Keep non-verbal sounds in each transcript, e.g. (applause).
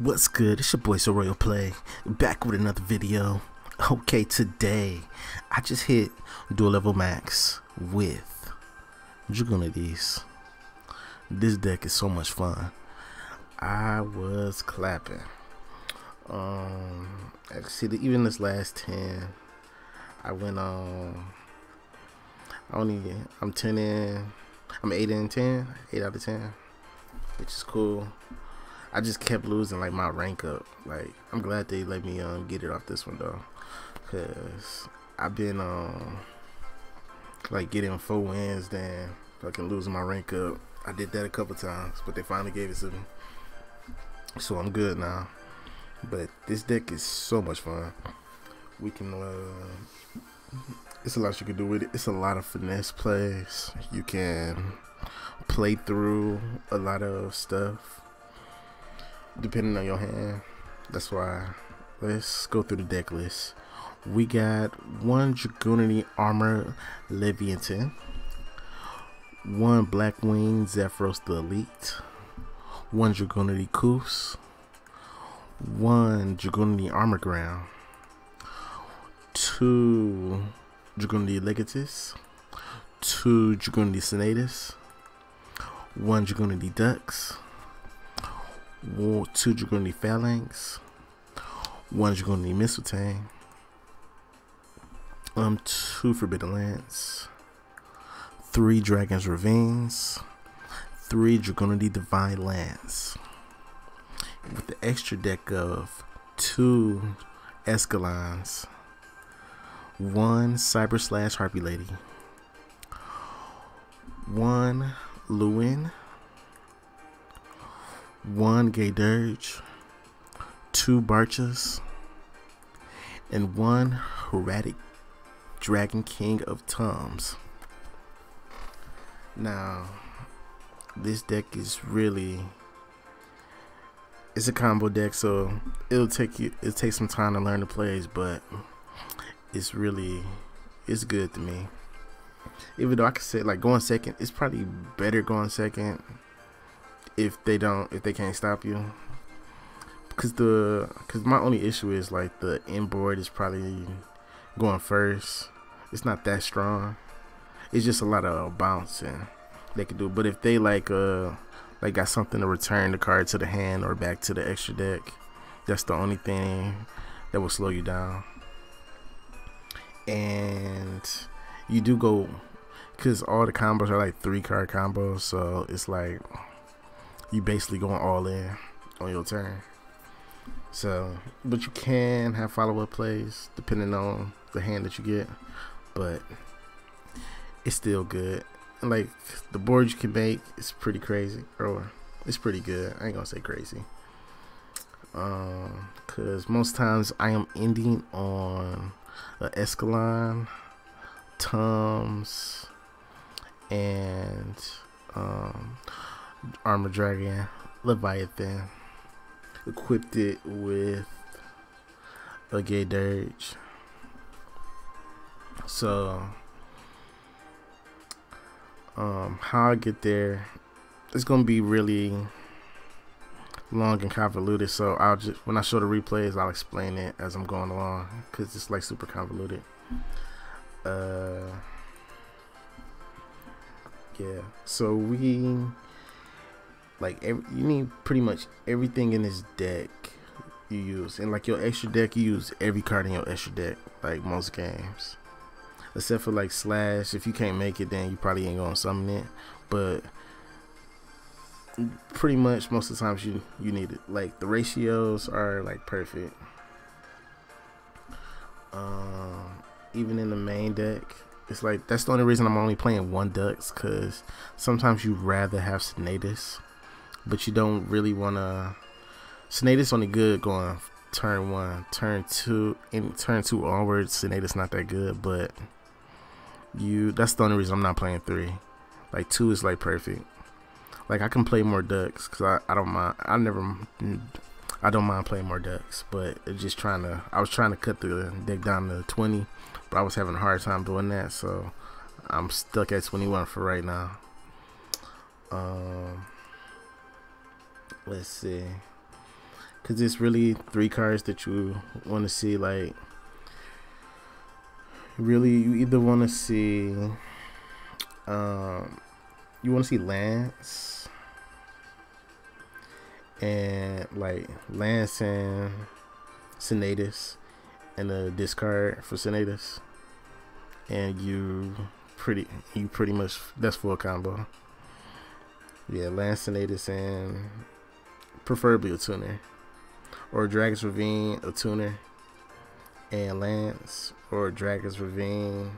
What's good? It's your boy Royal Play back with another video. Okay, today I just hit duel level max with Dragoonides. This deck is so much fun. I was clapping. Um, I see, the even this last ten, I went on. I only I'm ten in. I'm eight in ten. Eight out of ten, which is cool. I just kept losing like my rank up. Like I'm glad they let me um get it off this one though, cause I've been um like getting four wins then fucking losing my rank up. I did that a couple times, but they finally gave it to me, so I'm good now. But this deck is so much fun. We can uh, it's a lot you can do with it. It's a lot of finesse plays. You can play through a lot of stuff depending on your hand. That's why let's go through the deck list. We got one Dragunity Arma Leviathan, one Blackwing Zephyros the Elite, one Dragunity Koos, one Dragunity Arma Ground, two Dragunity Legatus, two Dragunity Senatus, one Dragunity Dux, two Dragunity Phalanx, one Dragunity Mistletoe, um, two Forbidden Lance, three Dragon's Ravines, three Dragunity Divine Lance, with the extra deck of two Ascalons, one Cyber Slash Harpy Lady, one Luin, one Gae Dearg, two Barchas, and one Heretic Dragon King of Toms. Now, this deck is really it's a combo deck, so it'll take you it'll take some time to learn the plays, but it's really it's good to me. Even though I could say like going second, it's probably better going second if they don't if they can't stop you. Because the because my only issue is like the inboard is probably going first. It's not that strong. It's just a lot of bouncing they can do. But if they like uh like got something to return the card to the hand or back to the extra deck that's the only thing that will slow you down. And you do go because all the combos are like three card combos so it's like you basically going all in on your turn. So, but you can have follow up plays depending on the hand that you get, but it's still good. And like the board you can make is pretty crazy, or it's pretty good. I ain't gonna say crazy, um, cause most times I am ending on a Ascalon, Tums, and um armor dragon leviathan equipped it with a Gae Dearg. So um how i get there it's gonna be really long and convoluted so i'll just when i show the replays i'll explain it as i'm going along because it's like super convoluted. Uh yeah so we like every, you need pretty much everything in this deck you use and like your extra deck you use every card in your extra deck like most games. Except for like slash if you can't make it then you probably ain't gonna summon it but pretty much most of the times you you need it. Like the ratios are like perfect. Um even in the main deck it's like that's the only reason I'm only playing one Dux because sometimes you'd rather have Senatus but you don't really want to. Senatus only good going turn one, turn two, and turn two onwards. Senatus not that good, but you. That's the only reason I'm not playing three. Like two is like perfect. Like I can play more Dux because I, I don't mind. I never. I don't mind playing more Dux, but it's just trying to. I was trying to cut the deck down to 20, but I was having a hard time doing that, so I'm stuck at 21 for right now. Um, let's see because it's really three cards that you want to see. Like, really, you either want to see, um, you want to see Lance and like Lance and Senatus and a discard for Senatus, and you pretty you pretty much that's full combo. Yeah, Lance Senatus and preferably a tuner or Dragon's Ravine, a tuner, and Lance, or Dragon's Ravine.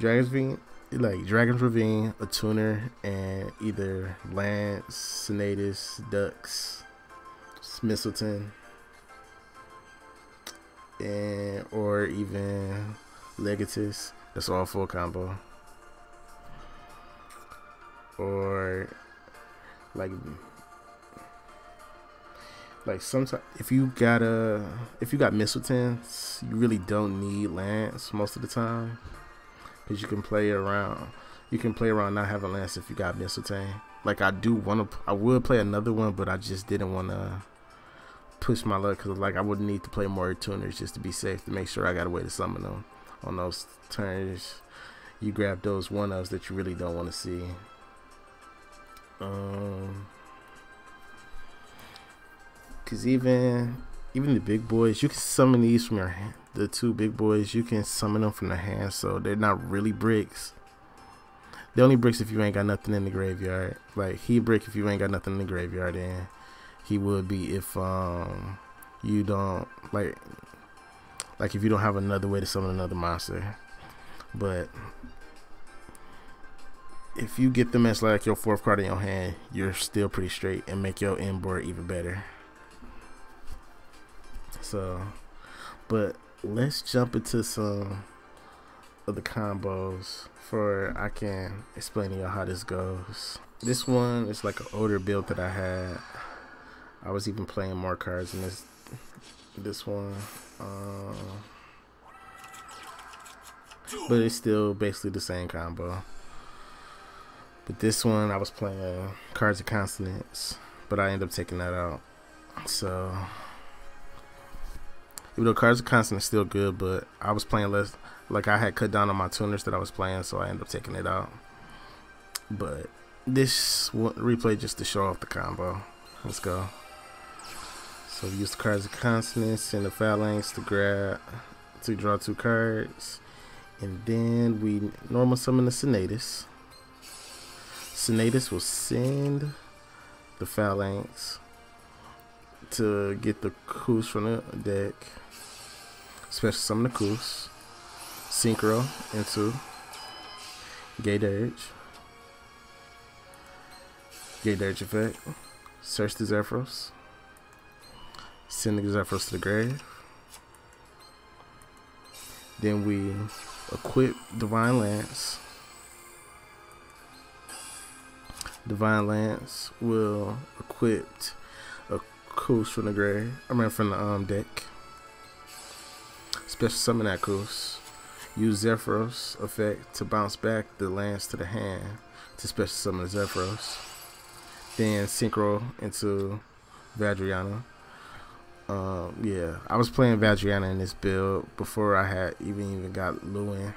Dragon's Ravine, like Dragon's Ravine, a tuner, and either Lance, Senatus, Dux, Mistleton, and or even Legatus. That's all full combo. Or like like sometimes if you got a if you got Mistletons, you really don't need Lance most of the time because you can play around. You can play around not having Lance if you got Mistleton. Like I do want to, I would play another one, but I just didn't want to push my luck because like I would need to play more tuners just to be safe to make sure I got a way to summon them on those turns. You grab those one ups that you really don't want to see. Um. Cause even even the big boys, you can summon these from your hand. The two big boys, you can summon them from the hand, so they're not really bricks. The only bricks if you ain't got nothing in the graveyard. Like he brick if you ain't got nothing in the graveyard. Then he would be if um you don't like like if you don't have another way to summon another monster. But if you get them as like your fourth card in your hand, you're still pretty straight and make your end board even better. So, but let's jump into some of the combos for I can explain to you how this goes. This one is like an older build that I had. I was even playing more cards in this this one. Uh, but it's still basically the same combo. But this one I was playing uh, Cards of Consonance, but I ended up taking that out. So even though Cards of Consonance still good, but I was playing less. Like I had cut down on my tuners that I was playing, so I ended up taking it out. But this replay just to show off the combo. Let's go. So we use the Cards of Consonance and the phalanx to grab to draw two cards. And then we normal summon the Senatus. Senatus will send the phalanx to get the coups from the deck. Special summon the coups, synchro into Gae Dearg, Gae Dearg effect, search the Zephyros, send the Zephyros to the grave. Then we equip Divine Lance. Divine Lance will equip a coups from the grave. I mean from the um deck. Special summon that Echoes. Use Zephyros effect to bounce back the lance to the hand to special summon Zephyros. Then synchro into Vajrayana. Um, yeah, I was playing Vajrayana in this build before I had even even got Luin.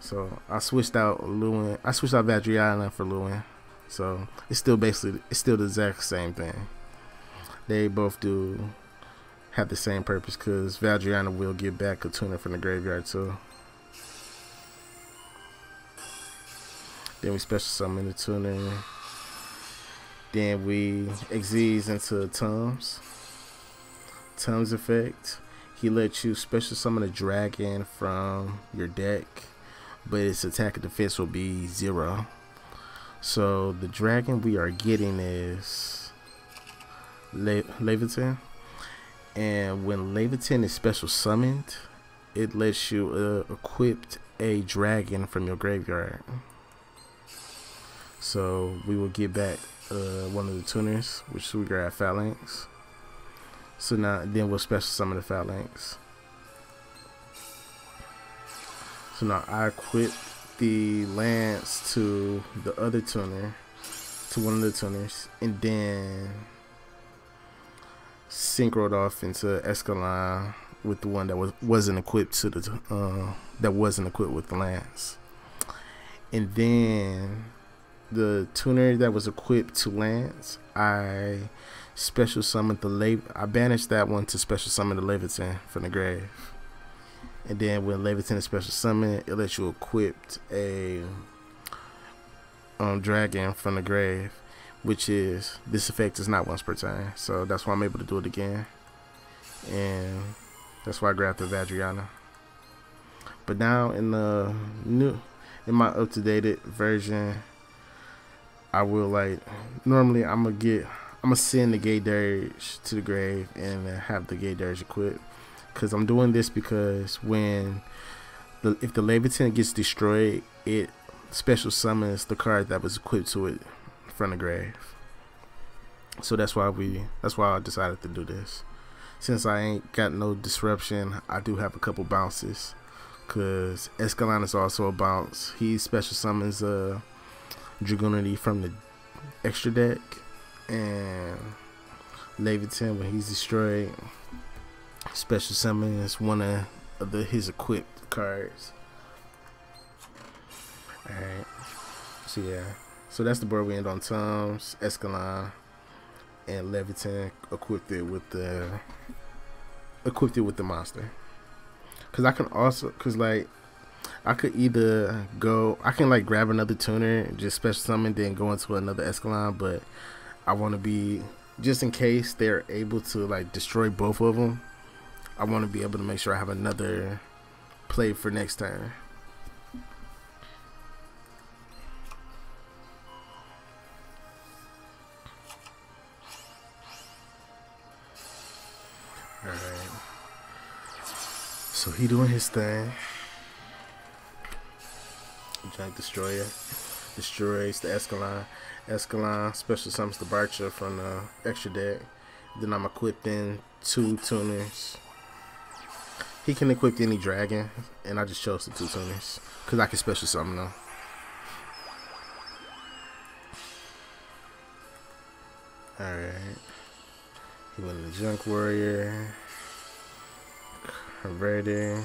So I switched out Luin. I switched out Vajrayana for Luin. So it's still basically it's still the exact same thing. They both do have the same purpose because Vajrayana will get back a tuner from the graveyard too. Then we special summon the tuner. Then we Xyz into Tums. Tums effect. He lets you special summon a dragon from your deck, but its attack and defense will be zero. So the dragon we are getting is Le Leviathan and when Leviathan is special summoned, it lets you uh, equip a dragon from your graveyard. So we will get back uh, one of the tuners, which we grab Phalanx. So now, then we'll special summon the Phalanx. So now I equip the Lance to the other tuner, to one of the tuners, and then synchroed off into Ascalon with the one that was wasn't equipped to the uh, that wasn't equipped with the lance, and then the tuner that was equipped to lance, I special summoned the Le- I banished that one to special summon the Leviathan from the grave, and then when Leviathan special summon, it lets you equip a um, dragon from the grave, which is this effect is not once per turn, so that's why I'm able to do it again, and that's why I grabbed the Vajrayana. But now in the new, in my up to date version, I will like normally I'm gonna get I'm gonna send the Gae Dearg to the grave and have the Gae Dearg equipped because I'm doing this because when the if the Leviathan gets destroyed, it special summons the card that was equipped to it from the grave. So that's why we that's why I decided to do this. Since I ain't got no disruption, I do have a couple bounces. Cause Ascalon is also a bounce. He special summons uh, Dragunity from the extra deck and Leviathan when he's destroyed special summons one of the his equipped cards. Alright. So yeah. So that's the board we end on Tom's, Ascalon, and Leviathan equipped it with the equipped it with the monster. Cause I can also cause like I could either go I can like grab another tuner, just special summon, then go into another Ascalon, but I want to be just in case they're able to like destroy both of them. I want to be able to make sure I have another play for next turn. Alright. So he doing his thing. Giant Destroyer destroys the Ascalon. Ascalon special summons the Barcha from the extra deck. Then I'm equipped equipping two tuners. He can equip any dragon, and I just chose the two tuners because I can special summon them. Alright. He went to the Junk Warrior. Converting.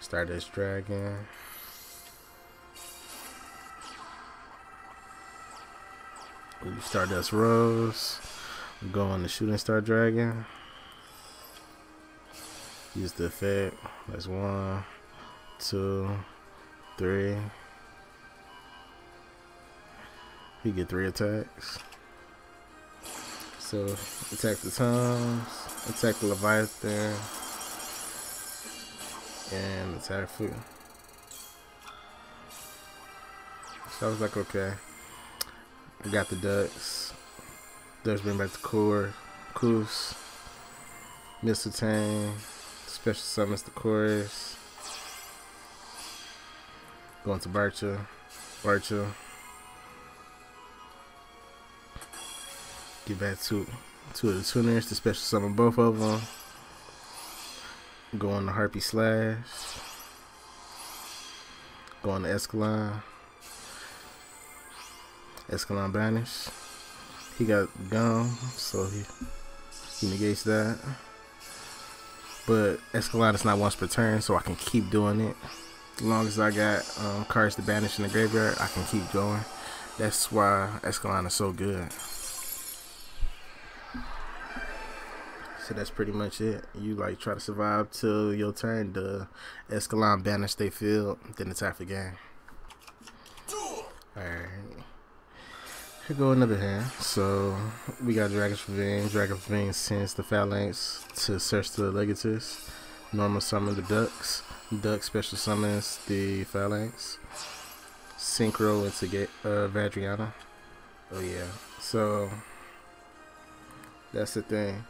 Stardust Dragon. Stardust Rose. Go on the Shooting Star Dragon. Use the effect. That's one, two, three. He get three attacks. So attack the Toms, attack the Leviathan, and attack food. So I was like, okay. I got the Dux. Dux bring back the core. Koos. Mistletoe. Special summons the chorus. Going to Barcha. Barcha. Get back to two of the tuners to special summon both of them. Go on the Harpy Slash. Go on the Ascalon. Ascalon Banish. He got gum, so he he negates that. But Ascalon is not once per turn, so I can keep doing it. As long as I got um, cards to banish in the graveyard, I can keep going. That's why Ascalon is so good. So that's pretty much it. You like try to survive till your turn. The Ascalon banish they field, then attack the game. Alright. Here go another hand. So we got Dragon's Ravine. Dragon's Ravine sends the Phalanx to search the Legatus. Normal summon the Dux. Duck special summons the Phalanx. Synchro into get uh, Vajrayana. Oh yeah. So that's the thing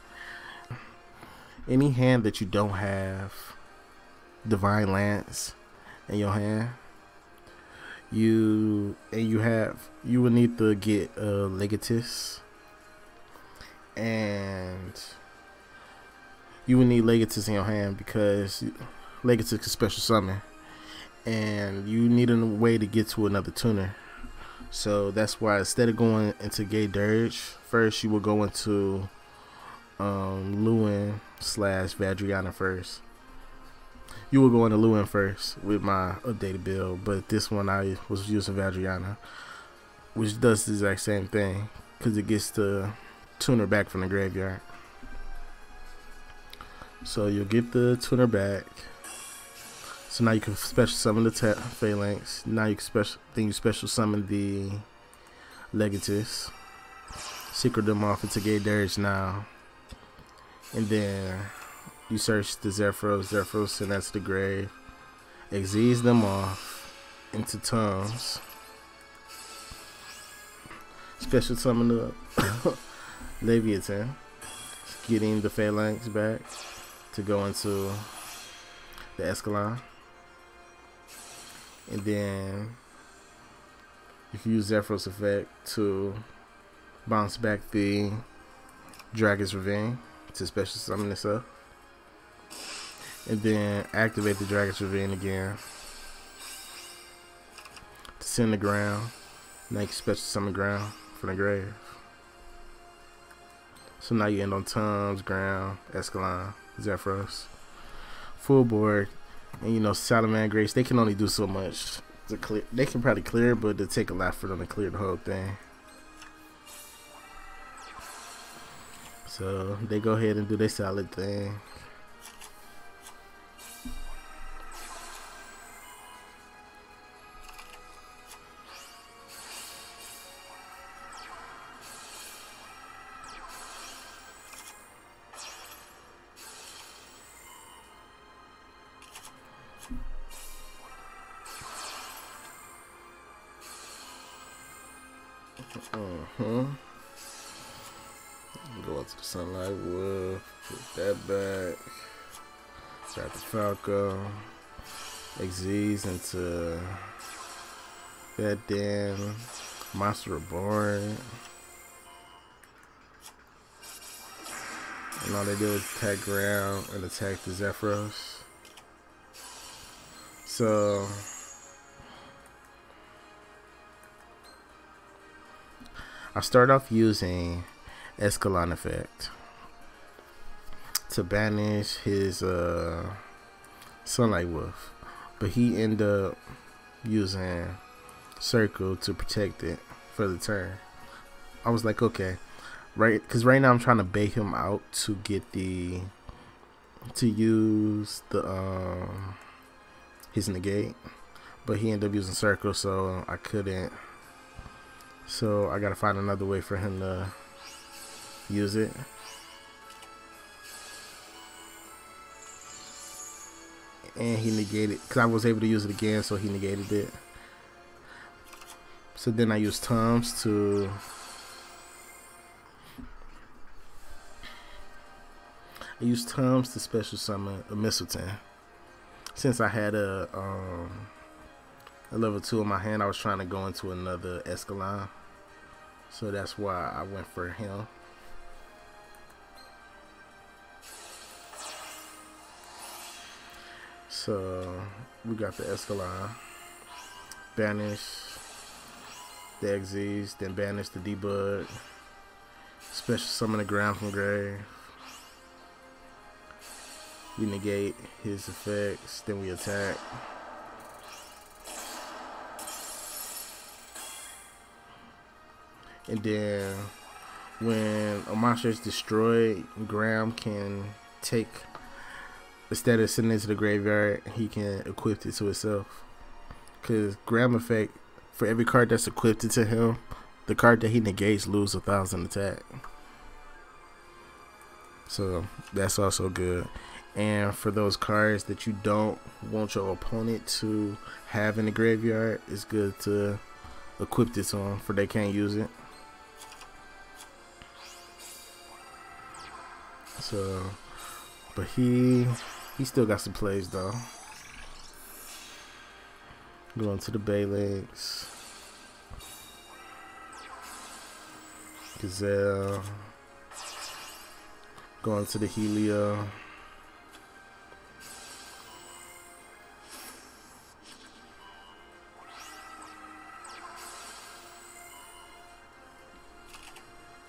any hand that you don't have divine lance in your hand you and you have you will need to get a legatus. And you will need legatus in your hand because legatus is special summon and you need a way to get to another tuner. So that's why instead of going into Gae Dearg, first you will go into um, Luin slash Vajrayana first. You were going to Luin first with my updated build, but this one I was using Vajrayana, which does the exact same thing because it gets the tuner back from the graveyard. So you'll get the tuner back. So now you can special summon the Phalanx. Now you can special then you special summon the Legatus. Secret them off into Gae Dearg now. And then you search the Zephyros, Zephyros and that's the grave. Xyz them off into Tombs. Special summon the (coughs) Leviathan. Getting the Phalanx back to go into the Ascalon. And then you can use Zephyros effect to bounce back the Dragon's Ravine to special summon this up. And then activate the Dragon's Ravine again to send the ground. You special summon ground from the grave. So now you end on Tums, Ground, Ascalon, Zephyros. Full board. And you know, Salamangreat, they can only do so much to clear. They can probably clear, but it take a lot for them to clear the whole thing. So they go ahead and do their solid thing. Falco. Xyz into that damn Monster Reborn. And all they do is attack ground and attack the Zephyros. So I start off using Ascalon effect to banish his uh, Sunlight Wolf, but he end up using Circle to protect it for the turn. I was like, okay, right, because right now I'm trying to bait him out to get the to use the um his negate, but he ended up using Circle, so I couldn't so I gotta find another way for him to use it. And he negated, because I was able to use it again, so he negated it. So then I used Tums to I used Tums to special summon a Mistletoe. Since I had a um a level 2 in my hand, I was trying to go into another Ascalon. So that's why I went for him. So we got the Ascalon. Banish the Exes, then banish the debug. Special summon the ground from grave. We negate his effects, then we attack. And then when a monster is destroyed, Gram can take instead of sending it to the graveyard, he can equip it to himself. Cause Gram effect for every card that's equipped to him, the card that he negates lose a thousand attack. So that's also good. And for those cards that you don't want your opponent to have in the graveyard, it's good to equip this them for they can't use it. So, but he he still got some plays though. Going to the Bay Baylex. Gazelle. Going to the Helio.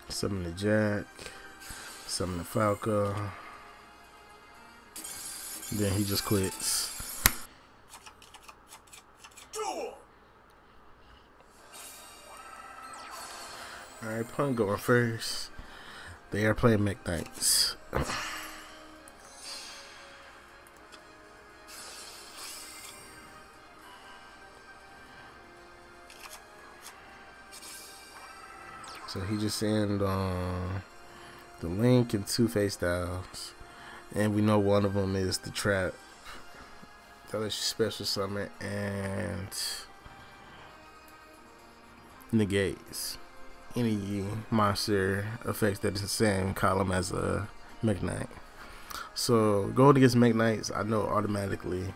Summon the Jack. Summon the Falco. Then he just quits. Alright, Punk going first. They are playing Mekk-Knights. so he just sent um, the link and two face styles. And we know one of them is the trap. Is special summon and negates any monster effects that is the same column as a Mekk-Knight. So going against Mekk-Knights, I know automatically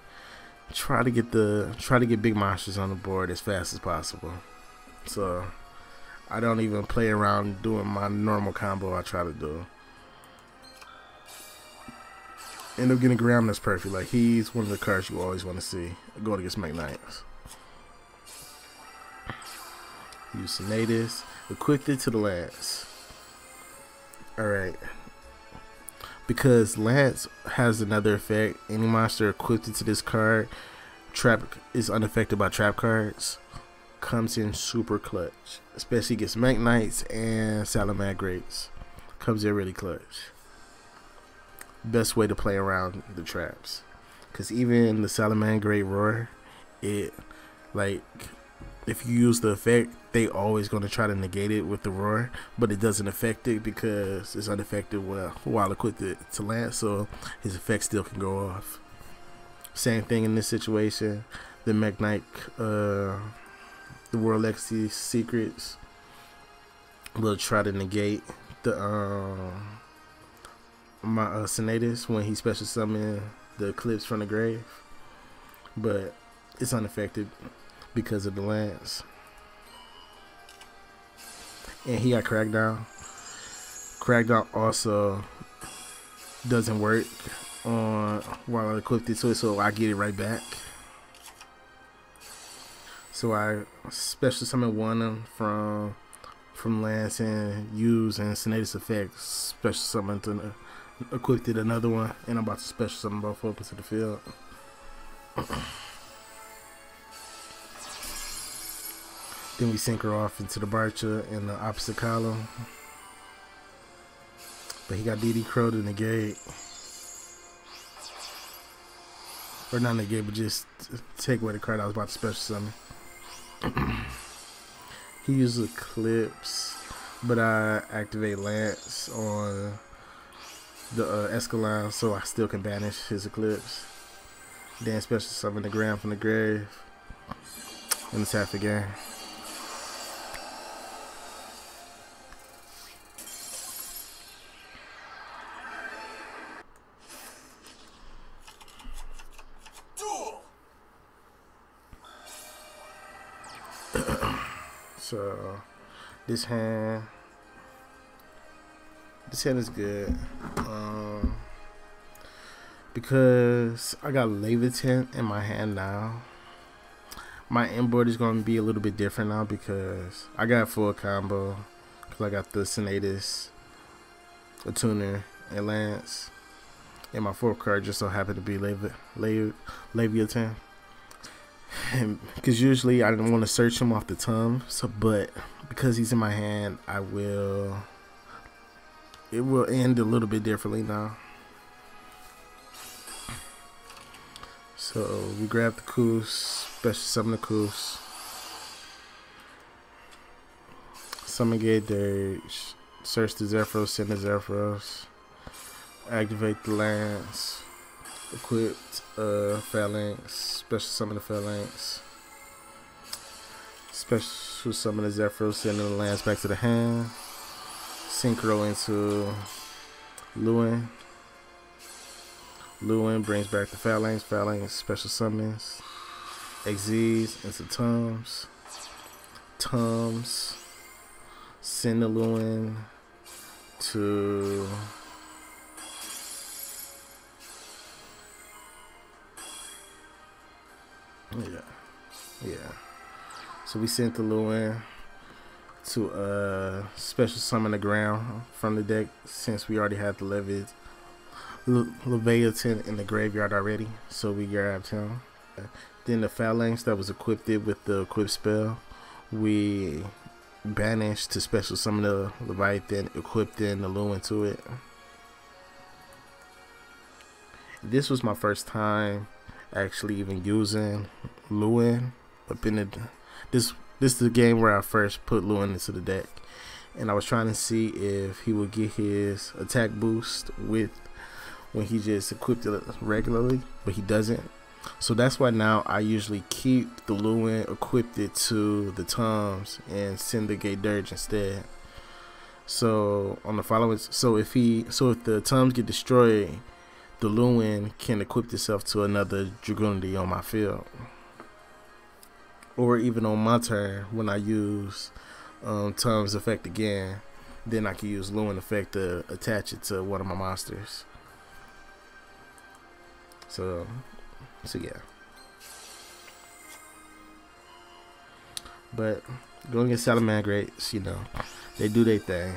try to get the try to get big monsters on the board as fast as possible. So I don't even play around doing my normal combo I try to do. End up getting Gram that's perfect. Like he's one of the cards you always want to see going against Mekk-Knights. Use Senatus. Equipped it to the Lance. Alright. Because Lance has another effect. Any monster equipped to this card trap is unaffected by trap cards. Comes in super clutch. Especially against Mekk-Knights and Salamangreats. Comes in really clutch. Best way to play around the traps. Because even the Salamangreat Roar, it like if you use the effect, they always going to try to negate it with the roar, but it doesn't affect it because it's unaffected while, while equipped to land, so his effect still can go off. Same thing in this situation. The Mekk-Knight, uh, the World Legacy Secrets will try to negate the um, my uh, when he special summon the Eclipse from the grave, but it's unaffected because of the lance. And he got Crackdown. Crackdown also doesn't work on while I equipped it to it, so I get it right back. So I special summon one from from Lance and use and Senatus effects special summon to equipped it another one, and I'm about to special something about focus into the field. (clears throat) Then we sink her off into the Barcha in the opposite column. But he got DD Crow to negate. Or not negate, but just take away the card I was about to special summon. (clears throat) he uses Eclipse, but I activate Lance on the uh, Ascalon so I still can banish his Eclipse. Then special summon the Ground from the grave. And it's half the again. (coughs) So this hand, this hand is good. Um, because I got Leviathan in my hand now. My inboard is going to be a little bit different now because I got full combo. Because I got the Senatus, a tuner, and Lance. And my fourth card just so happened to be Levi Leviathan because usually I don't want to search him off the tongue. So, but because he's in my hand, I will. It will end a little bit differently now. So we grab the Koos, special summon the Koos. Summon Gate Dirge. Search the Zephyros, send the Zephyros. Activate the Lance equipped uh, phalanx, special summon the phalanx, special summon the Zephyr, sending the lands back to the hand, synchro into Luin. Luin brings back the phalanx, phalanx special summons, Xyz into Tums, Tums, send the Luin to Yeah. Yeah. So we sent the Luin. To uh special summon the ground from the deck since we already had the Levitt Le- Leviathan in the graveyard already, so we grabbed him. Then the phalanx that was equipped with the equip spell, we banished to special summon the Leviathan, equipped in the Luin to it. This was my first time actually even using Luin up in the this this is the game where I first put Luin into the deck. And I was trying to see if he would get his attack boost with when he just equipped it regularly, but he doesn't. So that's why now I usually keep the Luin equipped it to the Toms and send the Gate Dirge instead. So on the following, so if he, so if the Toms get destroyed, the Luin can equip itself to another Dragunity on my field. Or even on my turn when I use um, Tom's effect again, then I can use Luin effect to attach it to one of my monsters. So, so yeah. But going against Salamangreats, you know, they do their thing.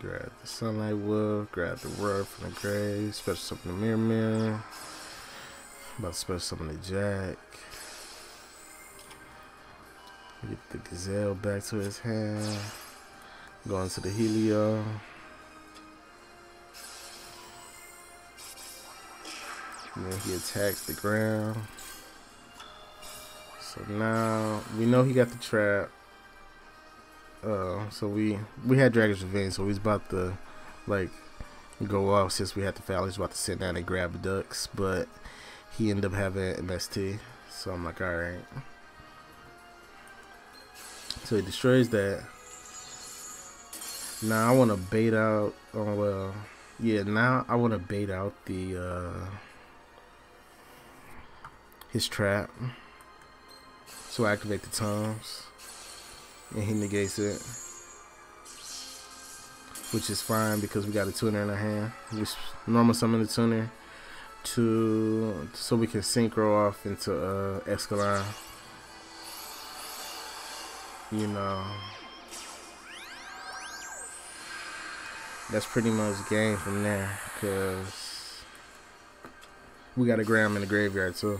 Grab the sunlight wolf, grab the word from the grave, special summon the mirror mirror. About to special summon the jack. Get the gazelle back to his hand. Going to the helio. And then he attacks the ground. So now we know he got the trap. Uh, so we we had Dragon's Ravine, so he's about to like go off since we had the foul. He's about to sit down and grab the Dux, but he ended up having MST. So I'm like, all right. So he destroys that. Now I want to bait out. Oh well, yeah. Now I want to bait out the uh, his trap. So I activate the toms and he negates it. Which is fine because we got a tuner in our hand. We normal summon the tuner to so we can synchro off into uh Ascalon. You know. That's pretty much game from there because we got a gram in the graveyard too.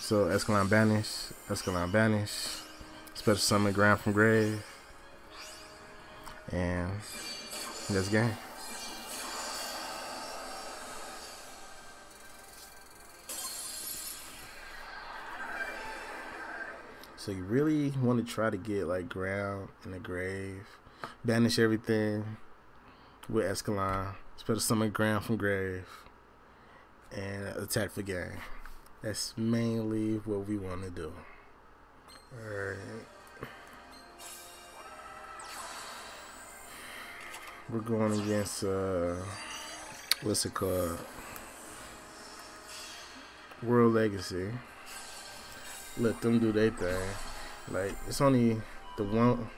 So Ascalon banish, Ascalon banish. Special summon ground from grave. And that's game. So you really want to try to get like ground in the grave, banish everything with Ascalon, special summon ground from grave, and attack for game. That's mainly what we want to do. Alright. We're going against, uh, what's it called? World Legacy. Let them do their thing. Like, it's only the one,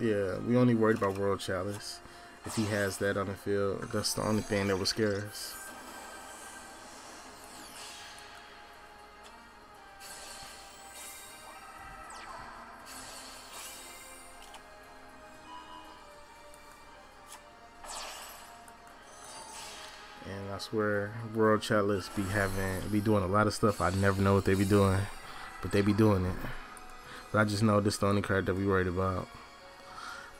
yeah, we only worried about World Chalice. If he has that on the field, that's the only thing that would scare us. Swear, World Chalice be having, be doing a lot of stuff. I never know what they be doing, but they be doing it. But I just know this is the only card that we worried about.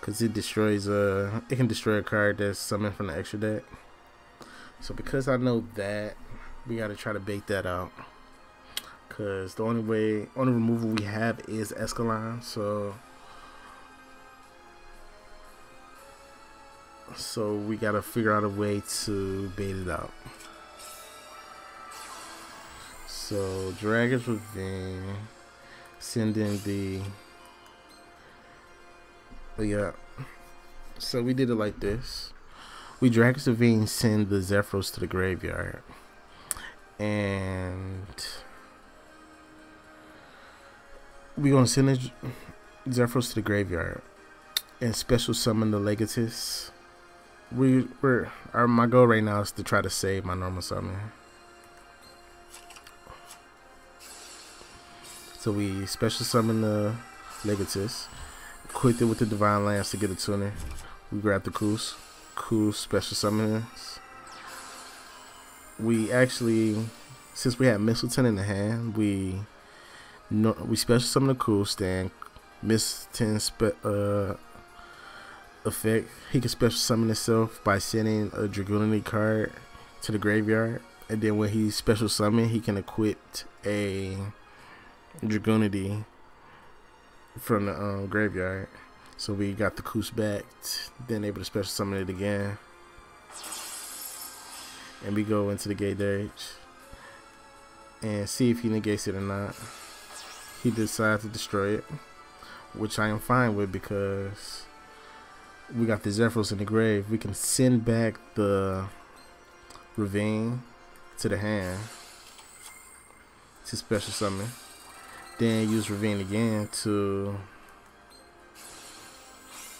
Cause it destroys a, it can destroy a card that's summoned from the extra deck. So because I know that, we gotta try to bait that out. Cause the only way, only removal we have is Ascalon. So, so we gotta figure out a way to bait it out. So Dragon's Revenge, send in the oh, yeah. So we did it like this. We Dragon's Revenge send the Zephyros to the graveyard. And we're gonna send the Zephyros to the graveyard and special summon the Legatus. We we're our my goal right now is to try to save my normal summon. So we special summon the Legatus, equipped it with the Divine Lance to get a tuner. We grab the Kus, Kus special summons. We actually, since we had Mistletoe in the hand, we no, we special summon the Kus, then Mistletoe spe- uh, effect. He can special summon himself by sending a Dragunity card to the graveyard, and then when he special summon, he can equip a Dragunity from the um, graveyard. So we got the Kus back, then able to special summon it again. And we go into the Gae Dearg and see if he negates it or not. He decides to destroy it, which I am fine with because we got the Zephyros in the grave. We can send back the Ravine to the hand to special summon. Then use Ravine again to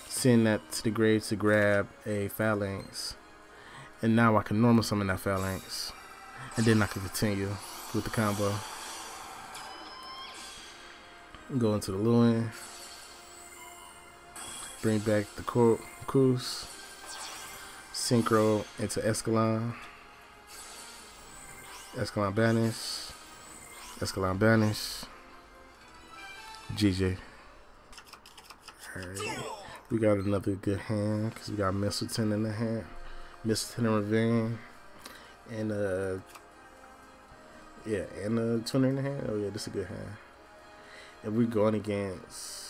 send that to the grave to grab a Phalanx. And now I can normal summon that Phalanx. And then I can continue with the combo. Go into the Luin. Bring back the Kus. Synchro into Ascalon. Ascalon Banish. Ascalon Banish. GJ. Alright. We got another good hand because we got Mistletoe in the hand. Mistletoe and Ravine. And uh yeah, and a tuner in the hand. Oh yeah, this is a good hand. And we're going against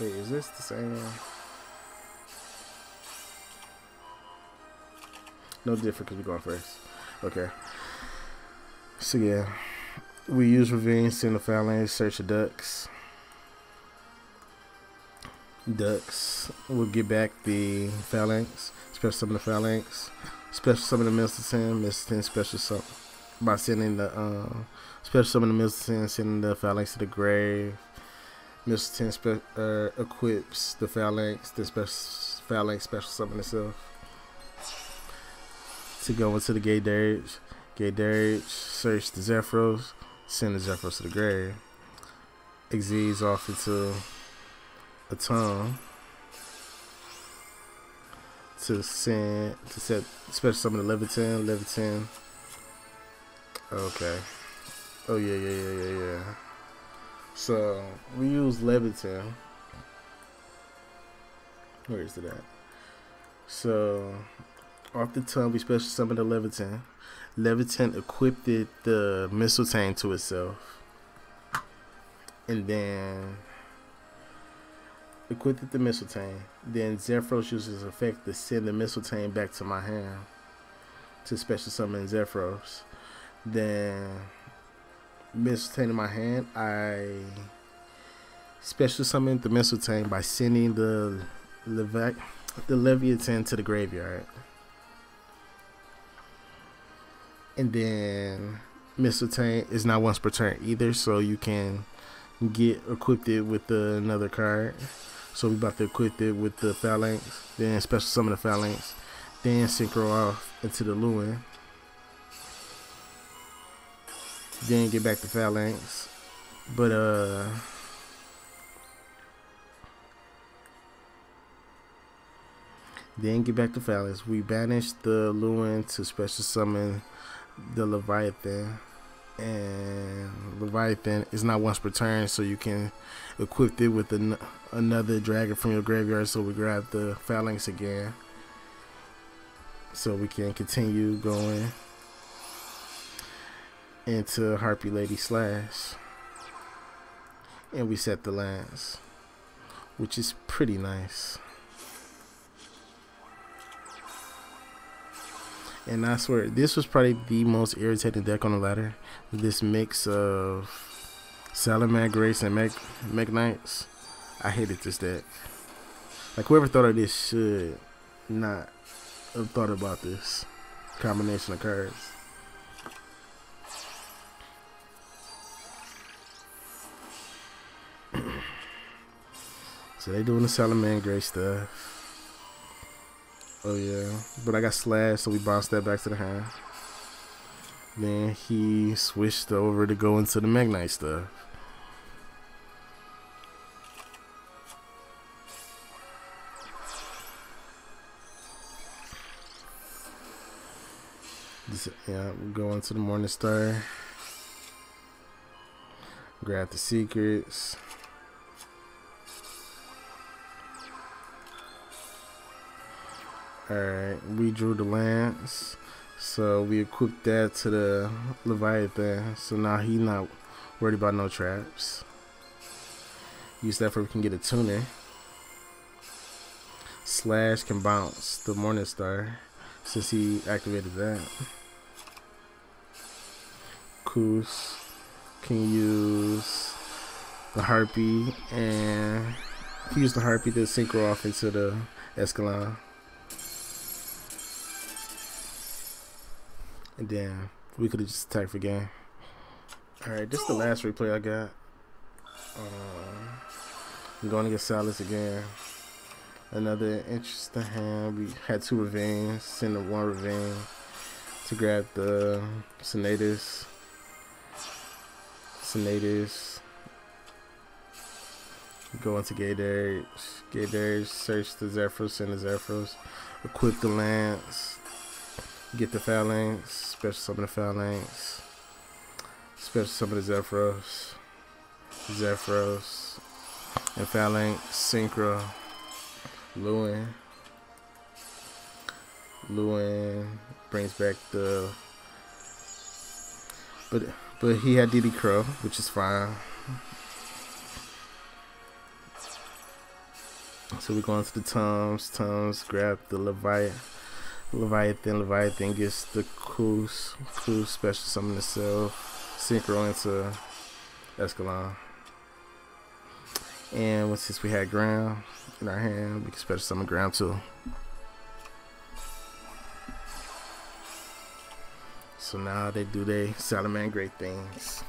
Wait, is this the same? No different because we're going first. Okay. So yeah. We use Ravine, send the Phalanx, search the Dux. Dux. We'll get back the Phalanx, special summon the Phalanx, special summon the Mistletoe, Mistletoe special summon by sending the uh, special summon the Mistletoe, sending the Phalanx to the grave. Mistletoe spe- uh, equips the Phalanx, the special Phalanx special summon itself to go into the Gae Dearg. Gae Dearg, search the Zephyros send the Zephyros to the grave. Exceeds off into a tomb to send to set special summon the Leviathan, Leviathan. Okay. Oh yeah, yeah, yeah, yeah, yeah. So we use Leviathan. Where is it at? So off the tongue we special summon the Leviathan. Leviathan equipped it, the Mistletoe to itself. And then equipped the Mistletoe. Then Zephyros uses effect to send the Mistletoe back to my hand to special summon Zephyros. Then Mistletoe in my hand, I special summon the Mistletoe by sending the Leviathan, the Leviathan to the graveyard. and then mistletoe is not once per turn either, so you can get equipped it with the, another card. So we about to equip it with the phalanx, then special summon the phalanx, then synchro off into the Luin. Then get back to phalanx. But uh then get back to phalanx. We banish the Luin to special summon the Leviathan and Leviathan is not once per turn, so you can equip it with an, another dragon from your graveyard. So we grab the phalanx again, so we can continue going into Harpy Lady Slash, and we set the lands, which is pretty nice. And I swear, this was probably the most irritating deck on the ladder. This mix of Salamangreat Grace and Meg, Mekk-Knights. I hated this deck. Like, whoever thought of this should not have thought about this combination of cards. So they doing the Salamangreat stuff. Oh yeah, but I got slashed, so we bounced that back to the hand. Then he switched over to go into the Mekk-Knight stuff. Yeah, we go into the Morning Star. Grab the secrets. Alright, we drew the lance. So we equipped that to the Leviathan. So now he not worried about no traps. Use that for we can get a tuner. Slash can bounce the Morning Star since he activated that. Kus can use the Harpy and use the Harpy to synchro off into the Ascalon. Then we could have just attacked for game. Alright, this is the last replay I got. Uh, I'm going to get Salus again. Another interesting hand. We had two ravines. Send the one ravine to grab the Senatus. Senatus. Go into Gae Dearg. Gayderge, search the Zephyros, send the Zephyros. Equip the Lance. Get the Phalanx, special summon the Phalanx, special summon the Zephyros, Zephyros, and Phalanx, Synchro, Luin. Luin brings back the, but but he had DD Crow, which is fine. So we're going to the Toms. Toms grab the Leviathan. Leviathan, Leviathan gets the cool, cool special summon itself, synchro into Ascalon. And since we had ground in our hand, we can special summon ground too. So now they do their Salamangreat things.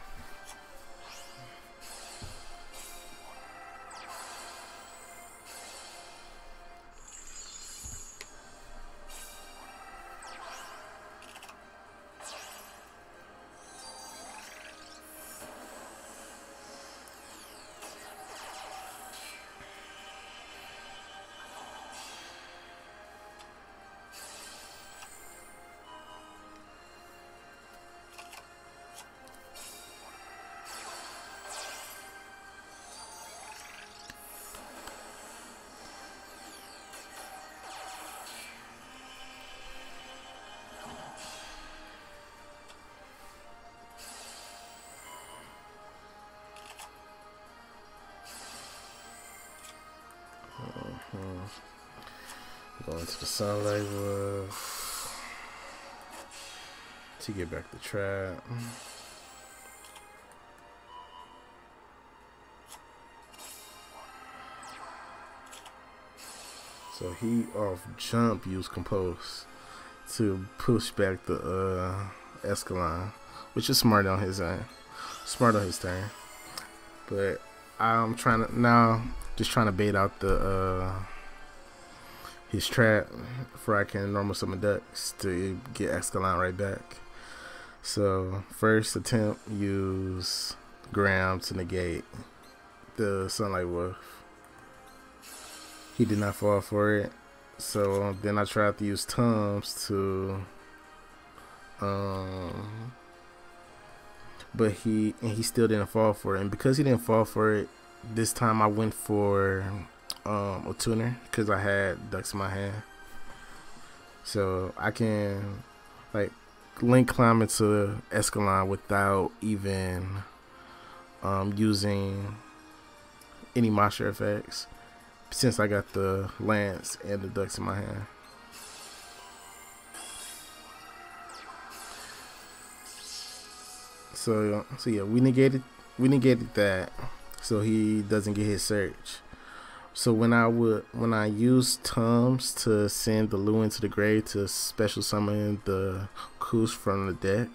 Going to the sunlight wolf to get back the trap. So he off jump used compose to push back the uh, Ascalon, which is smart on his end, smart on his turn. But I'm trying to now just trying to bait out the uh, his trap before I can normal summon Dux to get Ascalon right back. So first attempt use Gram to negate the Sunlight Wolf. He did not fall for it. So then I tried to use Tums to um, but he and he still didn't fall for it. And because he didn't fall for it, this time I went for um, a tuner because I had Dux in my hand. So I can like link climb into Ascalon without even um, using any monster effects since I got the lance and the Dux in my hand. So so yeah, we negated we negated that so he doesn't get his search. So when I would when I use Tums to send the Luin to the grave to special summon the Kus from the deck,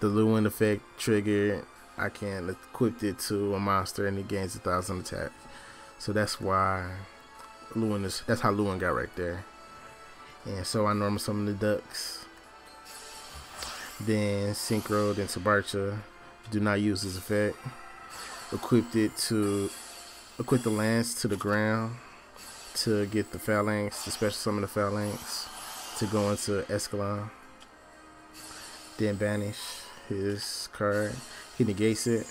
the Luin effect triggered. I can equip it to a monster and it gains a thousand attack. So that's why Luin is that's how Luin got right there. And so I normal summon the Dux. Then Synchro, then Sabarcha. Do not use this effect. Equipped it to equip the lance to the ground to get the phalanx, especially some of the phalanx, to go into Ascalon. Then banish his card. He negates it.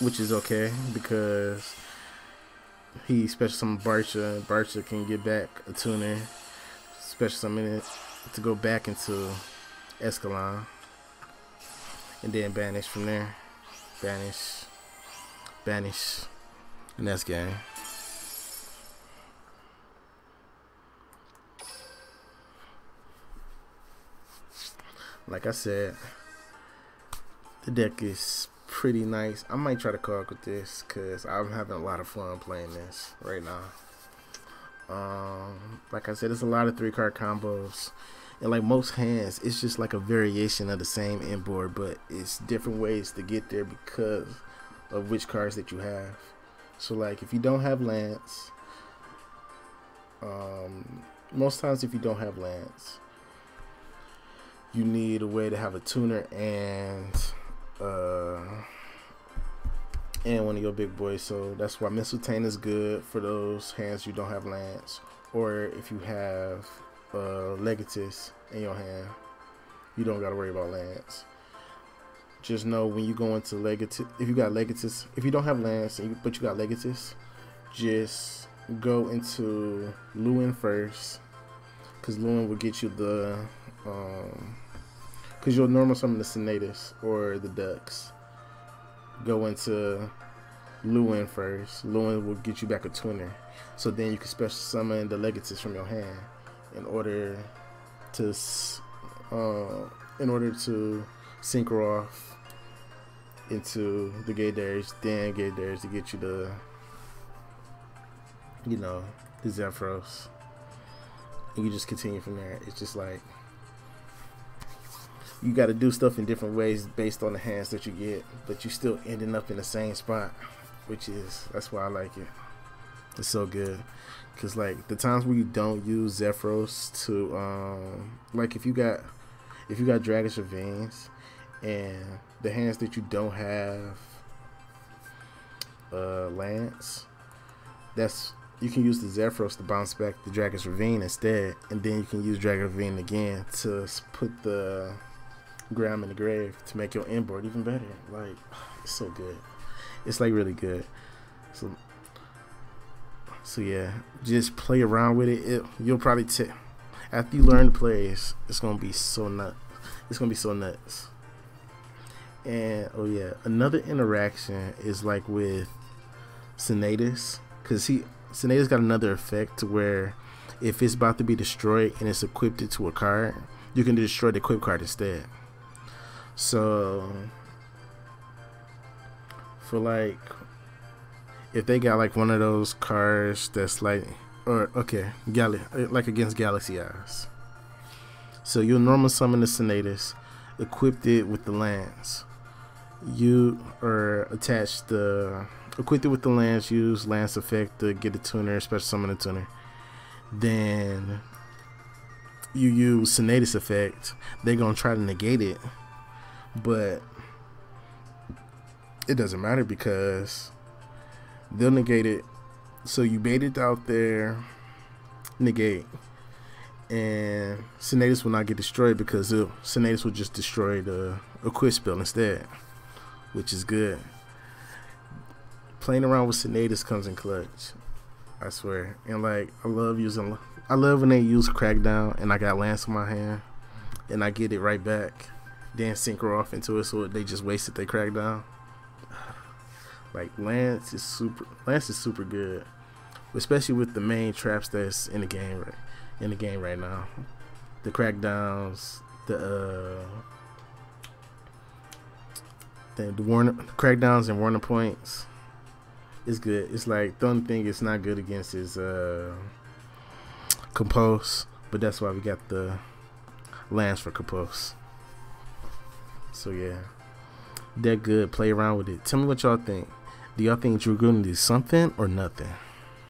Which is okay because he special summon Barcha. Barcha can get back a tuner. Special summon it to go back into Ascalon. And then banish from there. Banish Banish. And that's game. Like I said, the deck is pretty nice. I might try to card with this because I'm having a lot of fun playing this right now. Um, like I said, it's a lot of three card combos. And like most hands, it's just like a variation of the same inboard, but it's different ways to get there because of which cards that you have. So like if you don't have Lance, um, most times if you don't have Lance, you need a way to have a tuner and uh, and one of your big boys. So that's why Mistletoe is good for those hands you don't have Lance, or if you have uh, Legatus in your hand, you don't got to worry about Lance just know when you go into Legatus, if you got Legatus, if you don't have Lance, but you got Legatus, just go into Luin first, because Luin will get you the, um, because you'll normal summon the Senatus or the Dux. Go into Luin first. Luin will get you back a tuner, so then you can special summon the Legatus from your hand in order to, uh, in order to synchro off into the Gae Dearg, then Gae Dearg to get you the, you know, the Zephyros. And you just continue from there. It's just like you got to do stuff in different ways based on the hands that you get, but you still ending up in the same spot, which is that's why I like it. It's so good. Cause like the times where you don't use Zephyros to um like if you got if you got Dragon's Ravines and the hands that you don't have uh, Lance, that's you can use the Zephyros to bounce back the Dragon's Ravine instead, and then you can use Dragon Ravine again to put the Gram in the grave to make your inboard even better. Like it's so good. It's like really good. So so yeah, just play around with it. it you'll probably take after you learn the plays, It's, gonna be so nut. It's gonna be so nuts. And oh yeah, another interaction is like with Senatus, because he Senatus got another effect where if it's about to be destroyed and it's equipped to a card, you can destroy the equip card instead. So for like if they got like one of those cards that's like or okay, Gal like against Galaxy Eyes. So you'll normal summon the Senatus, equipped it with the lance you or attach the equip it with the lance, use lance effect to get a tuner, special summon a tuner. Then you use Senatus effect, they're gonna try to negate it, but it doesn't matter because they'll negate it. So you bait it out there, negate, and Senatus will not get destroyed because Senatus will just destroy the Equip spell instead, which is good. Playing around with Senatus comes in clutch. I swear. And like I love using I love when they use crackdown and I got lance in my hand and I get it right back. Then synchro off into it so they just wasted their crackdown. (sighs) Like Lance is super Lance is super good. Especially with the main traps that's in the game right in the game right now. The crackdowns, the uh the, warner crackdowns and warner points is good. It's like the only thing it's not good against is uh compose, but that's why we got the lands for compose. So yeah, they're good. Play around with it. Tell me what y'all think. Do y'all think Dragoon is something or nothing?